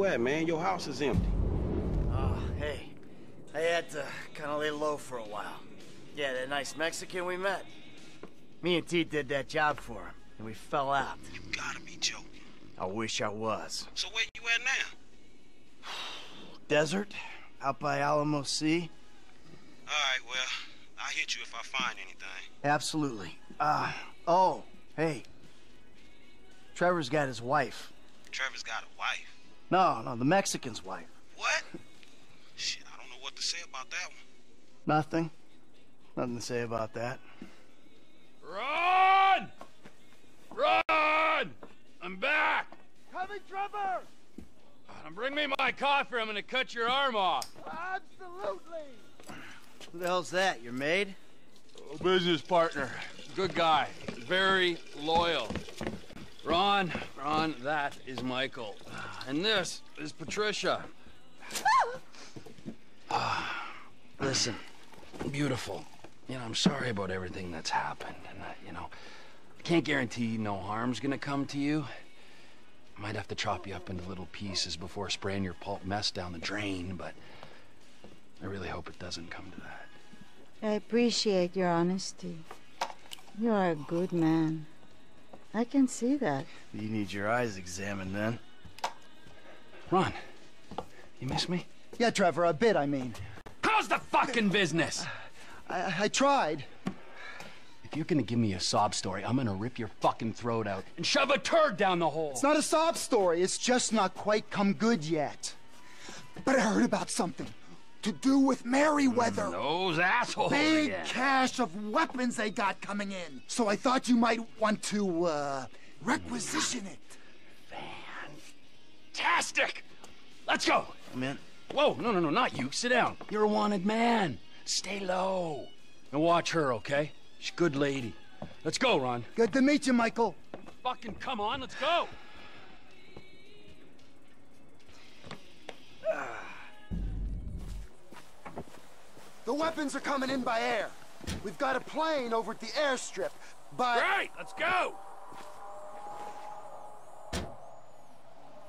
you at, man? Your house is empty. Oh, hey. I had to kind of lay low for a while. Yeah, that nice Mexican we met. Me and T did that job for him, and we fell out. You gotta be joking. I wish I was. So where you at now? Desert? Out by Alamo Sea? Alright, well, I'll hit you if I find anything. Absolutely. Uh, oh, hey. Trevor's got his wife. Trevor's got a wife. No, no, the Mexican's wife. What? Shit, I don't know what to say about that one. Nothing. Nothing to say about that. Run! Run! I'm back! Coming, Trevor! Now bring me my coffee, I'm gonna cut your arm off. Absolutely! Who the hell's that? Your maid? Business partner. Good guy. Very loyal. Ron, Ron, that is Michael. And this is Patricia. Ah, listen, beautiful. You know, I'm sorry about everything that's happened. And, uh, you know, I can't guarantee no harm's gonna come to you. I might have to chop you up into little pieces before spraying your pulp mess down the drain, but I really hope it doesn't come to that. I appreciate your honesty. You are a good man. I can see that. You need your eyes examined then. Ron, you miss me? Yeah, Trevor, a bit, I mean. How's the fucking business? I, I tried. If you're gonna give me a sob story, I'm gonna rip your fucking throat out and shove a turd down the hole. It's not a sob story, it's just not quite come good yet. But I heard about something to do with Merryweather. Those assholes Big again. cache of weapons they got coming in. So I thought you might want to, uh, requisition it. Fantastic! Let's go! Come in. Whoa, no, no, no, not you. Sit down. You're a wanted man. Stay low. And watch her, okay? She's a good lady. Let's go, Ron. Good to meet you, Michael. Fucking come on, let's go! The weapons are coming in by air. We've got a plane over at the airstrip, but Right, let's go!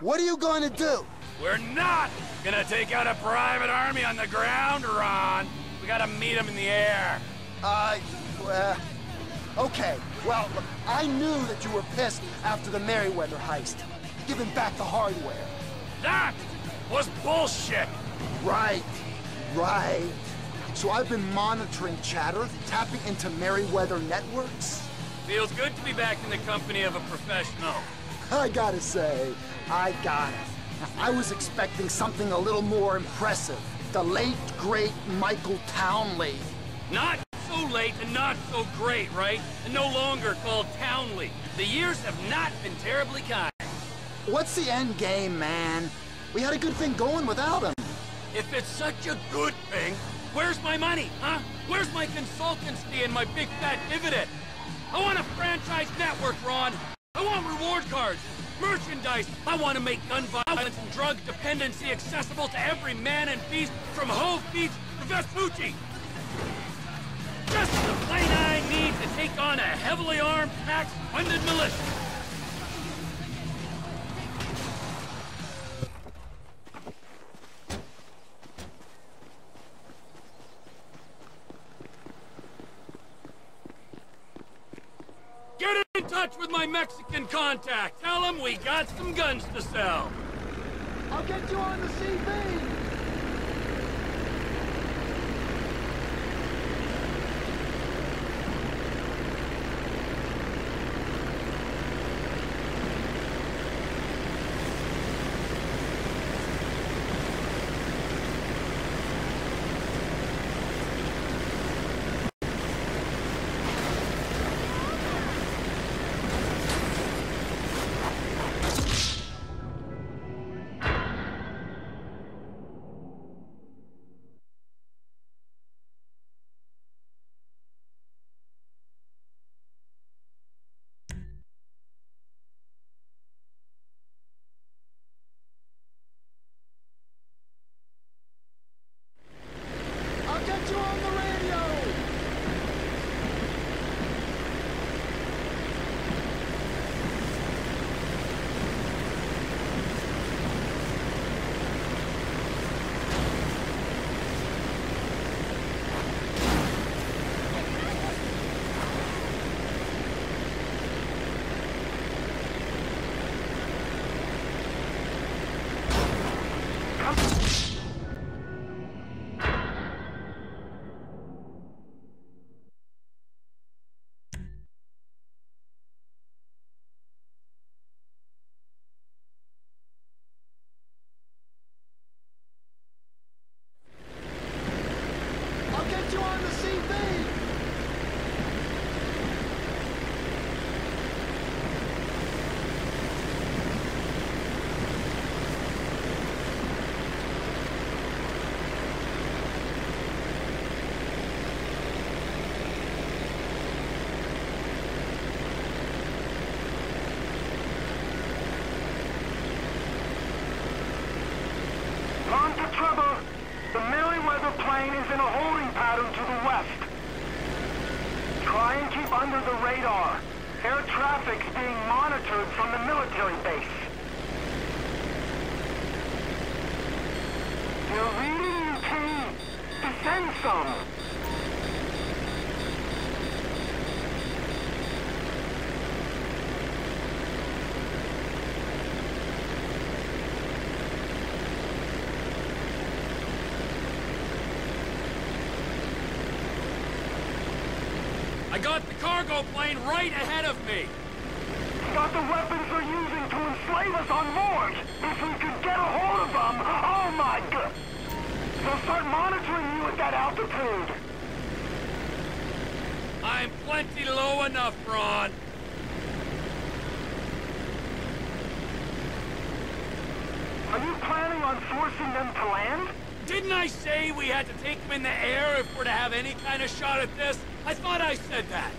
What are you going to do? We're not gonna take out a private army on the ground, Ron. We gotta meet them in the air. Uh, uh, okay. Well, look, I knew that you were pissed after the Merryweather heist. Giving back the hardware. That was bullshit! Right, right. So I've been monitoring chatter, tapping into Merryweather networks. Feels good to be back in the company of a professional. I gotta say, I got it. I was expecting something a little more impressive. The late, great Michael Townley. Not so late and not so great, right? And no longer called Townley. The years have not been terribly kind. What's the end game, man? We had a good thing going without him. If it's such a good thing, where's my money, huh? Where's my consultancy and my big fat dividend? I want a franchise network, Ron. I want reward cards, merchandise. I want to make gun violence and drug dependency accessible to every man and beast from Hove Beach to Vespucci. Just the plane I need to take on a heavily armed, tax-funded militia. Get in touch with my Mexican contact. Tell him we got some guns to sell. I'll get you on the CB. Pattern to the west. Try and keep under the radar. Air traffic's being monitored from the military base. You're reading team. Descend some. I got the cargo plane right ahead of me. Got the weapons they're using to enslave us on board. If we could get a hold of them, oh my god. They'll start monitoring you at that altitude. I'm plenty low enough, Ron. Are you planning on forcing them to land? Didn't I say we had to take them in the air if we're to have any kind of shot at this? I thought I said that.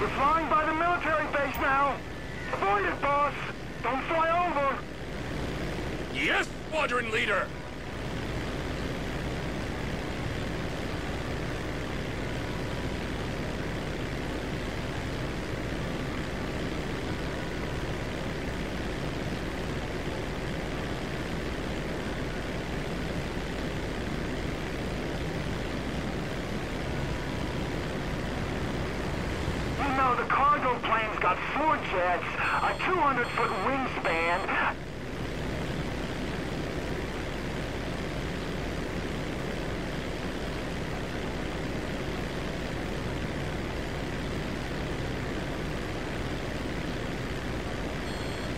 We're flying by the military base now. Avoid it, boss. Don't fly over. Yes, squadron leader. You know, the cargo plane's four jets, a 200-foot wingspan.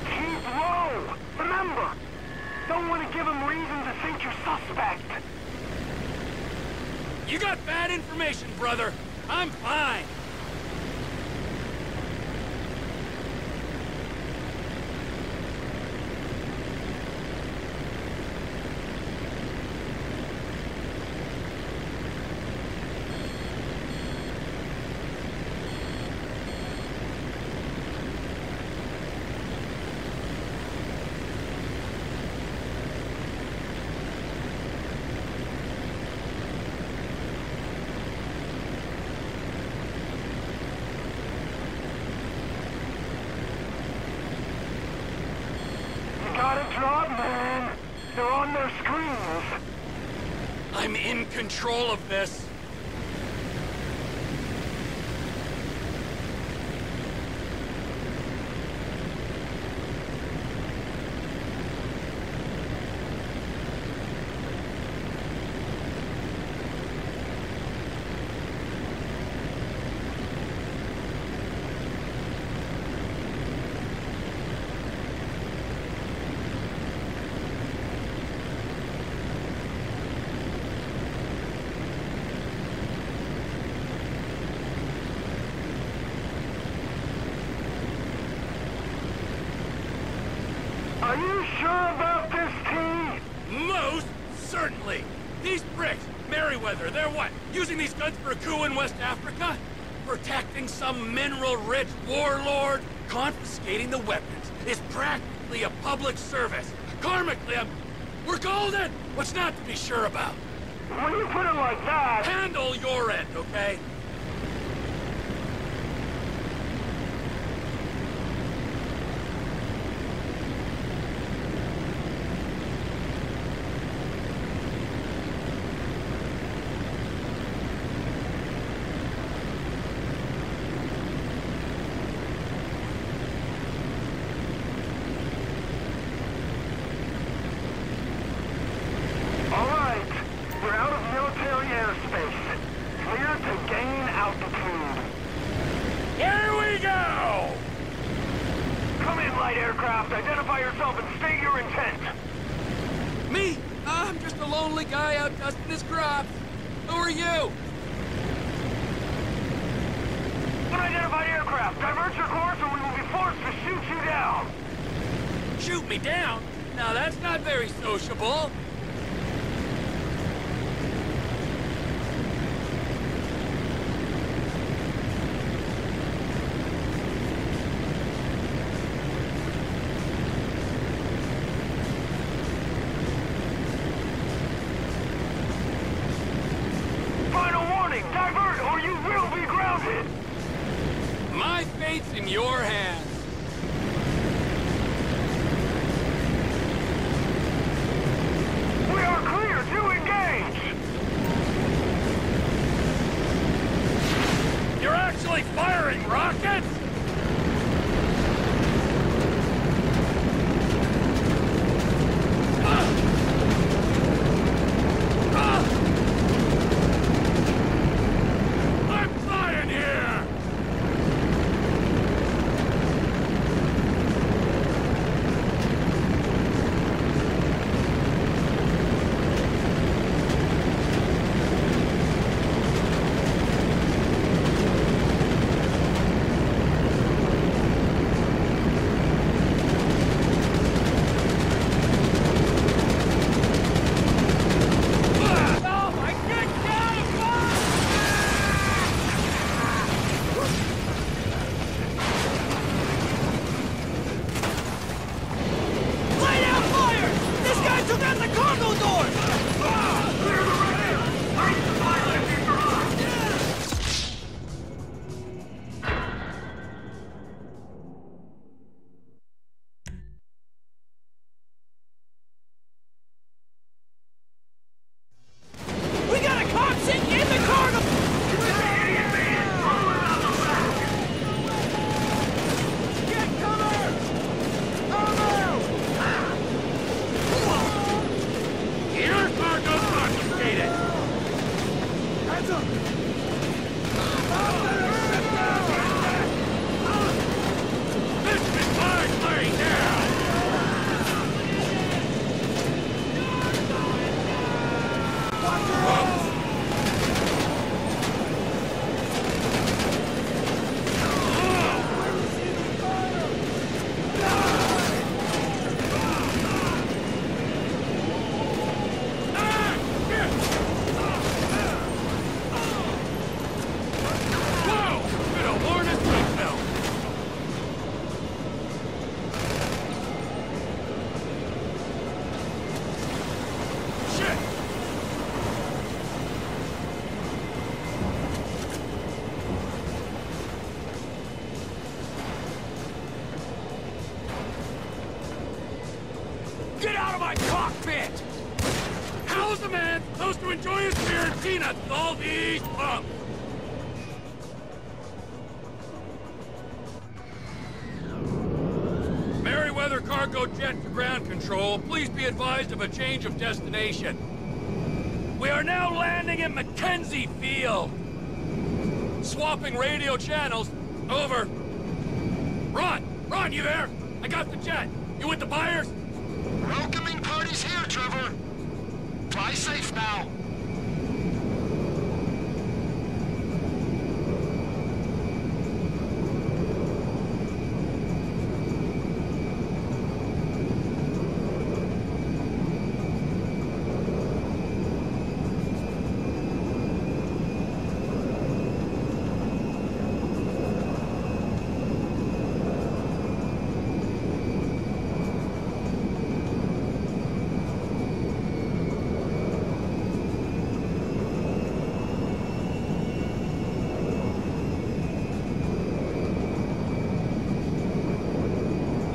Keep low. Remember, don't want to give them reason to think you're suspect. You got bad information, brother. I'm fine. You gotta drop, man. They're on their screens. I'm in control of this. Are you sure about this, T? Most certainly. These bricks, Merryweather, they're what? Using these guns for a coup in West Africa? Protecting some mineral-rich warlord? Confiscating the weapons is practically a public service. Karmically, I'm... We're golden! What's not to be sure about? When you put it like that... Handle your end, okay? All right. We're out of military airspace. Clear to gain altitude. Here we go! Come in, light. Identify yourself and state your intent. Me? I'm just a lonely guy out dusting his crops. Who are you? Unidentified aircraft. Divert your course or we will be forced to shoot you down. Shoot me down? Now that's not very sociable. Final warning, divert or you will be grounded. My fate's in your hands. All these bumps? Merryweather Cargo Jet to ground control, please be advised of a change of destination. We are now landing in McKenzie Field. Swapping radio channels. Over. Ron! Ron, you there? I got the jet. You with the buyers? Welcoming party's here, Trevor. Fly safe now.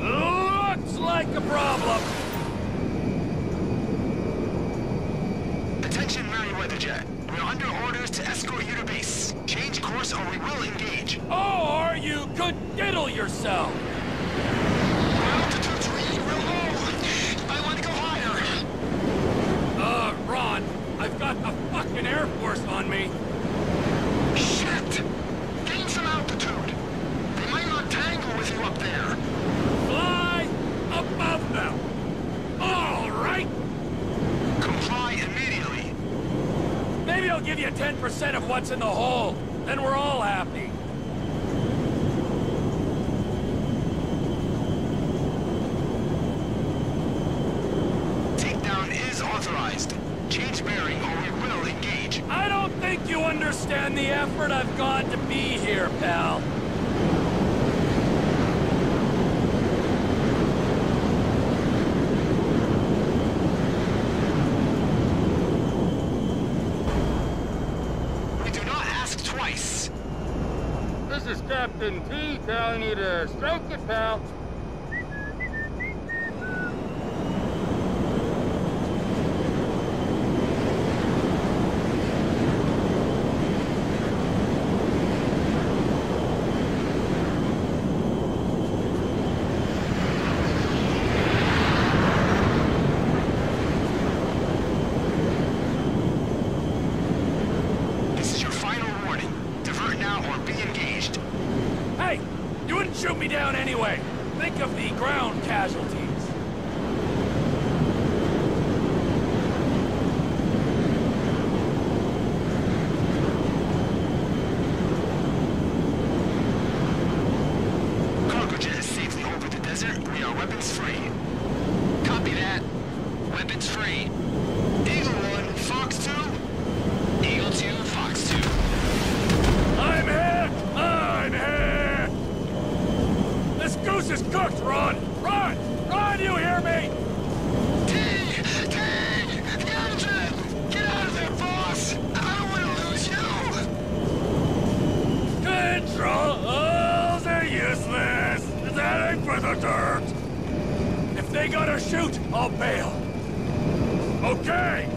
Looks like a problem. Attention, Merryweather Jet. We're under orders to escort you to base. Change course or we will engage. Or you could diddle yourself. Altitude's really real low. I want to go higher. Uh, Ron, I've got the fucking Force on me. Shit! Gain some altitude. They might not tangle with you up there. Fly above them. All right. Comply immediately. Maybe I'll give you 10% of what's in the hole. Then we're all happy. is Captain T telling you to stroke it, pal. Shoot me down anyway. Think of the ground casualties. over the dirt! If they gotta shoot, I'll bail. Okay!